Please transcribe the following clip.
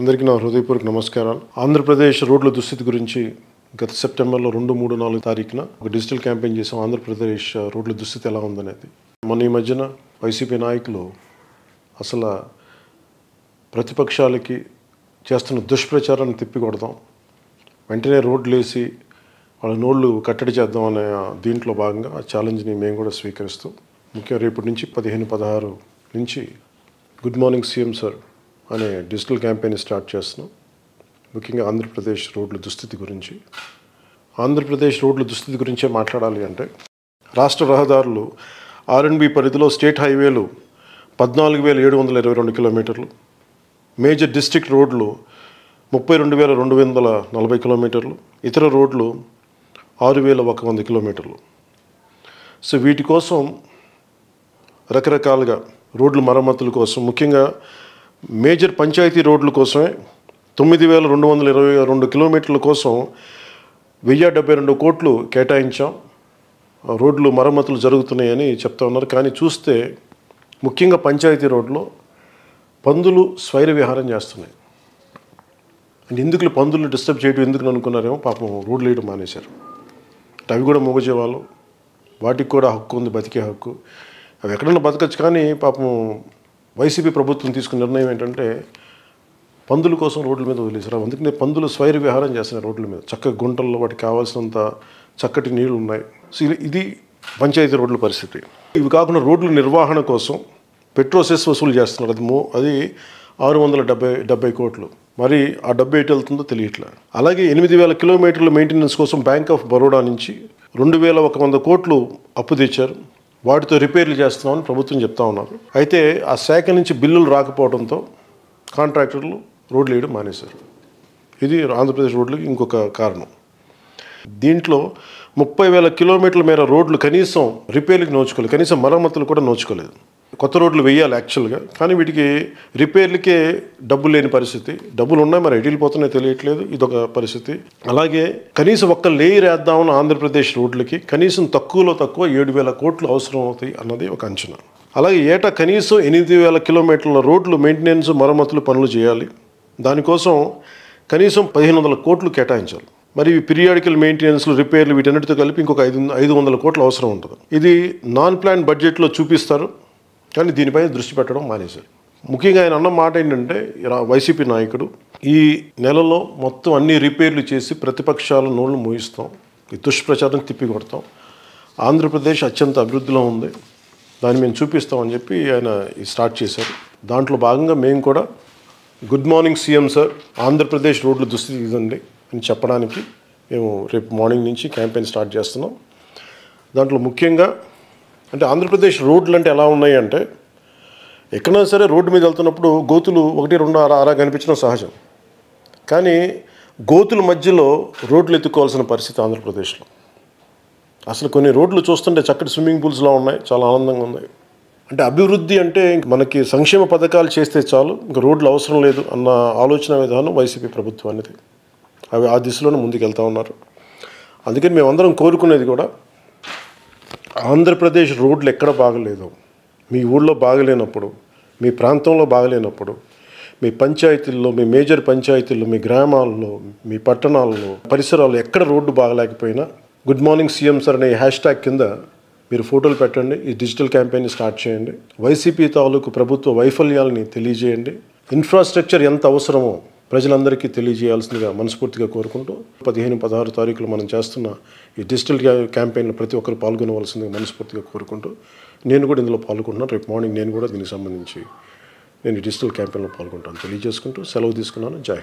అందరికీ నా హృదయపూర్వక నమస్కారాలు. ఆంధ్రప్రదేశ్ రోడ్ల దుస్థితి గురించి గత సెప్టెంబర్లో రెండు మూడు నాలుగు తారీఖున ఒక డిజిటల్ క్యాంపెయిన్ చేసాం ఆంధ్రప్రదేశ్ రోడ్ల దుస్థితి ఎలా ఉందనేది. మొన్న ఈ మధ్యన వైసీపీ నాయకులు అసలు ప్రతిపక్షాలకి చేస్తున్న దుష్ప్రచారాన్ని తిప్పికొడదాం. వెంటనే రోడ్లు వేసి వాళ్ళ నోళ్ళు కట్టడి చేద్దాం అనే దీంట్లో భాగంగా ఆ ఛాలెంజ్ని మేము కూడా స్వీకరిస్తూ ముఖ్యంగా రేపటి నుంచి పదిహేను పదహారు నుంచి గుడ్ మార్నింగ్ సీఎం సార్ అనే డిజిటల్ క్యాంపెయిన్ స్టార్ట్ చేస్తున్నాం. ముఖ్యంగా ఆంధ్రప్రదేశ్ రోడ్ల దుస్థితి గురించి. ఆంధ్రప్రదేశ్ రోడ్ల దుస్థితి గురించే మాట్లాడాలి అంటే రాష్ట్ర రహదారులు ఆర్ఎన్బి పరిధిలో స్టేట్ హైవేలు పద్నాలుగు వేల ఏడు వందల ఇరవై రెండు కిలోమీటర్లు. మేజర్ డిస్ట్రిక్ట్ రోడ్లు ముప్పై రెండు వేల రెండు వందల నలభై కిలోమీటర్లు. ఇతర రోడ్లు ఆరు వేల ఒక వంద కిలోమీటర్లు. సో వీటి కోసం రకరకాలుగా రోడ్ల మరమ్మతుల కోసం ముఖ్యంగా మేజర్ పంచాయతీ రోడ్ల కోసమే తొమ్మిది వేల రెండు వందల ఇరవై రెండు కిలోమీటర్ల కోసం వెయ్యి డెబ్బై రెండు కోట్లు కేటాయించాం. రోడ్లు మరమ్మతులు జరుగుతున్నాయని చెప్తా ఉన్నారు. కానీ చూస్తే ముఖ్యంగా పంచాయతీ రోడ్లో పందులు స్వైర విహారం చేస్తున్నాయి. అండ్ ఎందుకు పందులను డిస్టర్బ్ చేయడం ఎందుకు అనుకున్నారేమో పాపం రోడ్లు వేయడం మానేశారు. అవి కూడా మూగజీవాలు. వాటికి కూడా హక్కు ఉంది బతికే హక్కు. అవి ఎక్కడన్నా బతకచ్చు కానీ పాపం వైసీపీ ప్రభుత్వం తీసుకున్న నిర్ణయం ఏంటంటే పందుల కోసం రోడ్ల మీద వదిలేసారు అందుకనే పందులు స్వైర విహారం చేస్తున్నాయి రోడ్ల మీద. చక్కగా గుంటల్లో వాటికి కావాల్సినంత చక్కటి నీళ్ళు ఉన్నాయి. సో ఇది- పంచాయతీ రోడ్ల పరిస్థితి. ఇవి కాకుండా రోడ్ల నిర్వహణ కోసం పెట్రోసెస్ వసూలు చేస్తున్నారు. అది మో అది ఆరు వందల డెబ్బై డెబ్బై కోట్లు. మరి ఆ డబ్బు ఎటు వెళ్తుందో తెలియట్లే. అలాగే ఎనిమిది వేల కిలోమీటర్ల మెయింటెనెన్స్ కోసం బ్యాంక్ ఆఫ్ బరోడా నుంచి రెండు వేల ఒక వంద కోట్లు అప్పు తెచ్చారు. వాటితో రిపేర్లు చేస్తున్నామని ప్రభుత్వం చెప్తా ఉన్నారు. అయితే ఆ శాఖ నుంచి బిల్లులు రాకపోవడంతో కాంట్రాక్టర్లు రోడ్లు వేయడం మానేశారు. ఇది ఆంధ్రప్రదేశ్ రోడ్లకి ఇంకొక కారణం. దీంట్లో ముప్పై వేల కిలోమీటర్ల మేర రోడ్లు కనీసం రిపేర్లకు నోచుకోలేదు. కనీసం మరమ్మతులు కూడా నోచుకోలేదు. కొత్త రోడ్లు వేయాలి యాక్చువల్గా. కానీ వీటికి రిపేర్లకే డబ్బులు లేని పరిస్థితి. డబ్బులు ఉన్నాయి మరి ఎటు తెలియట్లేదు. ఇదొక పరిస్థితి. అలాగే కనీసం ఒక్క లేయర్ వేద్దామని ఆంధ్రప్రదేశ్ రోడ్లకి కనీసం తక్కువలో తక్కువ ఏడు వేల కోట్లు అవసరం అవుతాయి అన్నది ఒక అంచనా. అలాగే ఏటా కనీసం ఎనిమిది వేల కిలోమీటర్ల రోడ్లు మెయింటెనెన్స్ మరమ్మతులు పనులు చేయాలి. దానికోసం కనీసం పదిహేను వందల కోట్లు కేటాయించాలి. మరి ఈ పీరియాడికల్ మెయింటెనెన్స్లు రిపేర్లు వీటన్నిటితో కలిపి ఇంకొక ఐదు ఐదు వందల కోట్లు అవసరం ఉంటుంది. ఇది నాన్ ప్లాన్ బడ్జెట్లో చూపిస్తారు. కానీ దీనిపై దృష్టి పెట్టడం మానేశారు. ముఖ్యంగా ఆయన అన్న మాట ఏంటంటే వైసీపీ నాయకుడు ఈ నెలలో మొత్తం అన్ని రిపేర్లు చేసి ప్రతిపక్షాల నోళ్ళు మోయిస్తాం ఈ దుష్ప్రచారం తిప్పికొడతాం ఆంధ్రప్రదేశ్ అత్యంత అభివృద్ధిలో ఉంది దాన్ని మేము చూపిస్తామని చెప్పి ఆయన స్టార్ట్ చేశారు. దాంట్లో భాగంగా మేము కూడా good morning CM sir Andhra Pradesh రోడ్ల దుస్థితి ఇదండి అని చెప్పడానికి మేము రేపు మార్నింగ్ నుంచి క్యాంపెయిన్ స్టార్ట్ చేస్తున్నాం. దాంట్లో ముఖ్యంగా అంటే ఆంధ్రప్రదేశ్ రోడ్లు అంటే ఎలా ఉన్నాయి అంటే ఎక్కడైనా సరే రోడ్డు మీద వెళ్తున్నప్పుడు గోతులు ఒకటి రెండు అరా అరా కనిపించడం సహజం. కానీ గోతుల మధ్యలో రోడ్లు ఎత్తుకోవాల్సిన పరిస్థితి ఆంధ్రప్రదేశ్లో. అసలు కొన్ని రోడ్లు చూస్తుంటే చక్కటి స్విమ్మింగ్ పూల్స్లో ఉన్నాయి చాలా ఆనందంగా ఉన్నాయి. అంటే అభివృద్ధి అంటే ఇంక మనకి సంక్షేమ పథకాలు చేస్తే చాలు ఇంకా రోడ్లు అవసరం లేదు అన్న ఆలోచన విధానం వైసీపీ ప్రభుత్వం అనేది. అవి ఆ దిశలోనే ముందుకు వెళ్తూ ఉన్నారు. అందుకని మేమందరం కోరుకునేది కూడా ఆంధ్రప్రదేశ్ రోడ్లు ఎక్కడ బాగలేదు మీ ఊళ్ళో బాగలేనప్పుడు మీ ప్రాంతంలో బాగలేనప్పుడు మీ పంచాయతీల్లో మీ మేజర్ పంచాయతీల్లో మీ గ్రామాల్లో మీ పట్టణాల్లో పరిసరాల్లో ఎక్కడ రోడ్డు బాగలేకపోయినా గుడ్ మార్నింగ్ సీఎం సార్ అనే హ్యాష్ ట్యాగ్ కింద మీరు ఫోటోలు పెట్టండి ఈ డిజిటల్ క్యాంపెయిన్ స్టార్ట్ చేయండి. వైసీపీ తాలూకు ప్రభుత్వ వైఫల్యాలని తెలియజేయండి. ఇన్ఫ్రాస్ట్రక్చర్ ఎంత అవసరమో ప్రజలందరికీ తెలియజేయాల్సిందిగా మనస్ఫూర్తిగా కోరుకుంటూ పదిహేను పదహారు తారీఖులు మనం చేస్తున్న ఈ డిజిటల్ క్యాంపెయిన్లో ప్రతి ఒక్కరు పాల్గొనవలసిందిగా మనస్ఫూర్తిగా కోరుకుంటూ నేను కూడా ఇందులో పాల్గొంటున్నాను. రేపు మార్నింగ్ నేను కూడా దీనికి సంబంధించి నేను డిజిటల్ క్యాంపెయిన్లో పాల్గొంటాను. తెలియజేసుకుంటూ సెలవు తీసుకున్నాను. జై